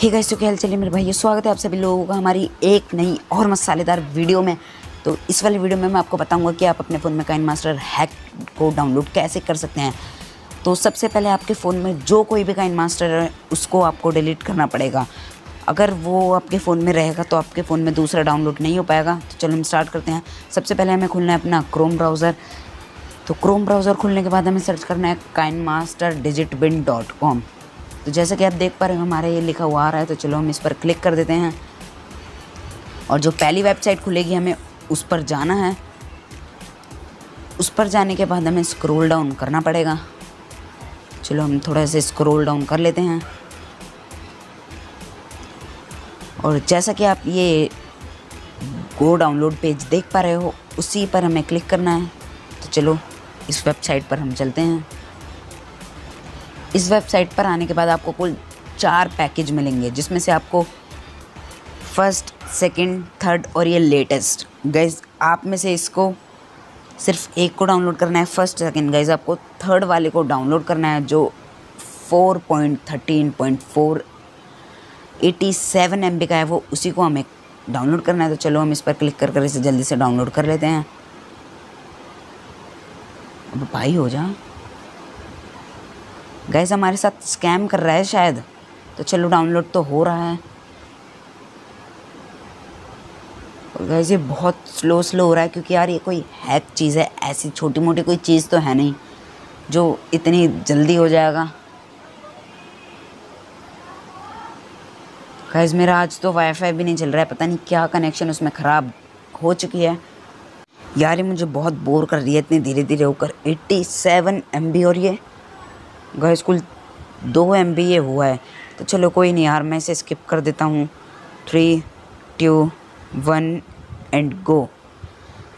Hey guys तो क्या चलिए मेरे भाई स्वागत है आप सभी लोगों का हमारी एक नई और मसालेदार वीडियो में। तो इस वाली वीडियो में मैं आपको बताऊँगा कि आप अपने फ़ोन में काइन मास्टर हैक को डाउनलोड कैसे कर सकते हैं। तो सबसे पहले आपके फ़ोन में जो कोई भी काइन मास्टर है, उसको आपको डिलीट करना पड़ेगा। अगर वो आपके फ़ोन में रहेगा तो आपके फ़ोन में दूसरा डाउनलोड नहीं हो पाएगा। तो चलो हम स्टार्ट करते हैं। सबसे पहले हमें खोलना है अपना क्रोम ब्राउज़र तो क्रोम ब्राउज़र खुलने के बाद हमें सर्च करना है KineMaster digit bin dot com तो जैसा कि आप देख पा रहे हो, हमारे ये लिखा हुआ आ रहा है तो चलो हम इस पर क्लिक कर देते हैं। और जो पहली वेबसाइट खुलेगी हमें उस पर जाना है। उस पर जाने के बाद हमें स्क्रोल डाउन करना पड़ेगा। चलो हम थोड़ा सा स्क्रोल डाउन कर लेते हैं। और जैसा कि आप ये गो डाउनलोड पेज देख पा रहे हो, उसी पर हमें क्लिक करना है। तो चलो इस वेबसाइट पर हम चलते हैं। इस वेबसाइट पर आने के बाद आपको कुल चार पैकेज मिलेंगे, जिसमें से आपको फ़र्स्ट, सेकंड, थर्ड और ये लेटेस्ट। गैस आप में से इसको सिर्फ़ एक को डाउनलोड करना है, फ़र्स्ट, सेकंड। गैस आपको थर्ड वाले को डाउनलोड करना है, जो four point thirteen point four eighty seven M B का है, वो उसी को हमें डाउनलोड करना है। तो चलो हम इस पर क्लिक कर कर इसे जल्दी से डाउनलोड कर लेते हैं। अब भाई हो जा। गैस हमारे साथ स्कैम कर रहा है शायद। तो चलो डाउनलोड तो हो रहा है। गैस ये बहुत स्लो स्लो हो रहा है क्योंकि यार ये कोई हैक चीज़ है। ऐसी छोटी मोटी कोई चीज़ तो है नहीं, जो इतनी जल्दी हो जाएगा। गैस मेरा आज तो वाईफाई भी नहीं चल रहा है। पता नहीं क्या कनेक्शन उसमें ख़राब हो चुकी है। यार, ये मुझे बहुत बोर कर रही है इतनी धीरे धीरे होकर 87 सेवन और ये। गैस कुल दो एम बी ये हुआ है। तो चलो कोई नहीं यार, मैं इसे स्किप कर देता हूँ। Three two one and go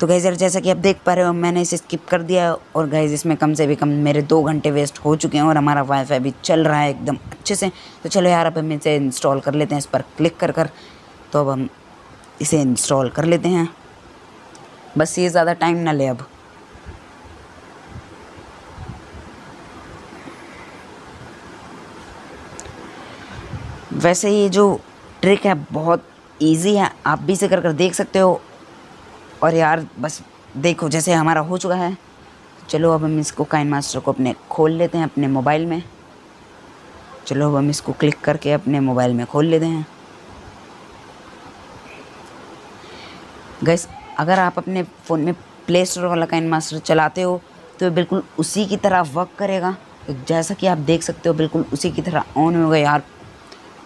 तो गैस यार जैसा कि आप देख पा रहे हो, मैंने इसे स्किप कर दिया और गैस इसमें कम से भी कम मेरे दो घंटे वेस्ट हो चुके हैं और हमारा वाईफाई भी चल रहा है एकदम अच्छे से। तो चलो यार, अब हम इसे इंस्टॉल कर लेते हैं इस पर क्लिक कर कर। तो अब हम इसे इंस्टॉल कर लेते हैं। बस ये ज़्यादा टाइम ना ले अब। वैसे ये जो ट्रिक है, बहुत इजी है। आप भी इसे कर कर देख सकते हो। और यार, बस देखो, जैसे हमारा हो चुका है, चलो अब हम इसको काइन मास्टर को अपने खोल लेते हैं, अपने मोबाइल में। चलो अब हम इसको क्लिक करके अपने मोबाइल में खोल लेते हैं। गैस अगर आप अपने फ़ोन में प्ले स्टोर वाला काइन मास्टर चलाते हो तो बिल्कुल उसी की तरह वर्क करेगा। जैसा कि आप देख सकते हो, बिल्कुल उसी की तरह ऑन होगा यार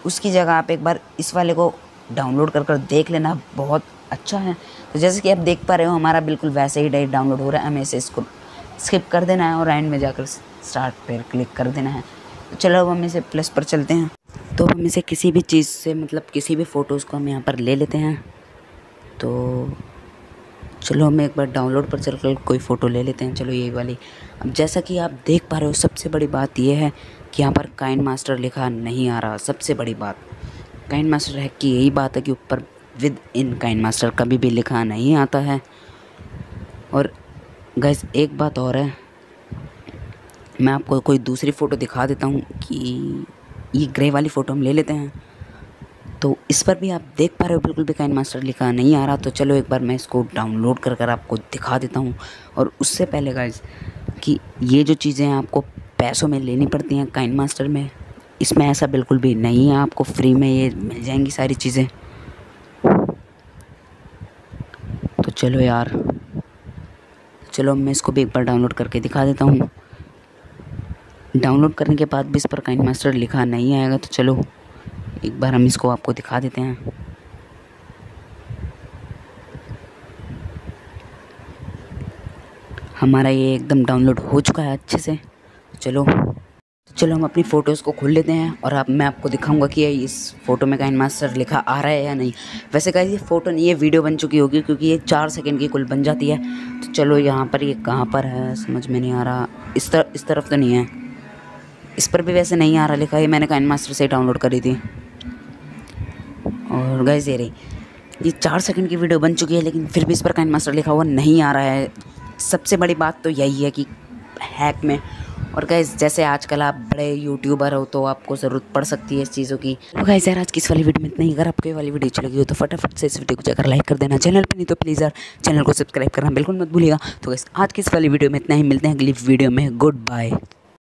उसकी जगह आप एक बार इस वाले को डाउनलोड कर कर देख लेना, बहुत अच्छा है। तो जैसे कि आप देख पा रहे हो, हमारा बिल्कुल वैसे ही डाइट डाउनलोड हो रहा है। हमें इसे इसको स्किप कर देना है और एंड में जाकर स्टार्ट पर क्लिक कर देना है। तो चलो अब हम इसे प्लस पर चलते हैं। तो हम इसे किसी भी चीज़ से मतलब किसी भी फ़ोटोज़ को हम यहाँ पर ले लेते हैं। तो चलो हम एक बार डाउनलोड पर चल कर कोई फ़ोटो ले लेते हैं। चलो ये वाली। अब जैसा कि आप देख पा रहे हो, सबसे बड़ी बात यह है कि यहाँ पर काइन मास्टर लिखा नहीं आ रहा। सबसे बड़ी बात, काइन मास्टर है कि यही बात है कि ऊपर विद इन काइन मास्टर कभी भी लिखा नहीं आता है। और गैस एक बात और है। मैं आपको कोई दूसरी फ़ोटो दिखा देता हूँ कि ये ग्रे वाली फ़ोटो हम ले लेते हैं। तो इस पर भी आप देख पा रहे हो, बिल्कुल भी काइन मास्टर लिखा नहीं आ रहा। तो चलो एक बार मैं इसको डाउनलोड कर कर आपको दिखा देता हूँ। और उससे पहले गाइज़ कि ये जो चीज़ें आपको पैसों में लेनी पड़ती हैं काइन मास्टर में। इसमें ऐसा बिल्कुल भी नहीं है, आपको फ्री में ये मिल जाएँगी सारी चीज़ें। तो चलो यार, चलो मैं इसको भी एक बार डाउनलोड करके दिखा देता हूँ। डाउनलोड करने के बाद भी इस पर काइन मास्टर लिखा नहीं आएगा तो चलो एक बार हम इसको आपको दिखा देते हैं। हमारा ये एकदम डाउनलोड हो चुका है अच्छे से। चलो चलो हम अपनी फ़ोटोज़ को खोल लेते हैं और अब मैं आपको दिखाऊँगा कि इस फ़ोटो में काइन मास्टर लिखा आ रहा है या नहीं। वैसे कहा ये फ़ोटो नहीं, ये वीडियो बन चुकी होगी क्योंकि ये चार सेकंड की कुल बन जाती है। तो चलो यहाँ पर, ये कहाँ पर है, समझ में नहीं आ रहा। इस तरफ़ इस तरफ़ तो नहीं है। इस पर भी वैसे नहीं आ रहा लिखा, ये मैंने काइन मास्टर से डाउनलोड करी थी। और गैस ये रही, ये चार सेकंड की वीडियो बन चुकी है, लेकिन फिर भी इस पर काइन मास्टर लिखा हुआ नहीं आ रहा है। सबसे बड़ी बात तो यही है कि हैक में और गैस जैसे आजकल आप बड़े यूट्यूबर हो तो आपको ज़रूरत पड़ सकती है इस चीज़ों की। तो गैस यार, आज किस वाली वीडियो में इतना ही। अगर आपको वाली वीडियो अच्छी लगी हो तो फटाफट से इस वीडियो को जाकर लाइक कर देना। चैनल पर नहीं तो प्लीज़ यार चैनल को सब्सक्राइब करना बिल्कुल मत भूलिएगा। तो गैस आज किस वाली वीडियो में इतना ही। मिलते हैं अगली वीडियो में। Good bye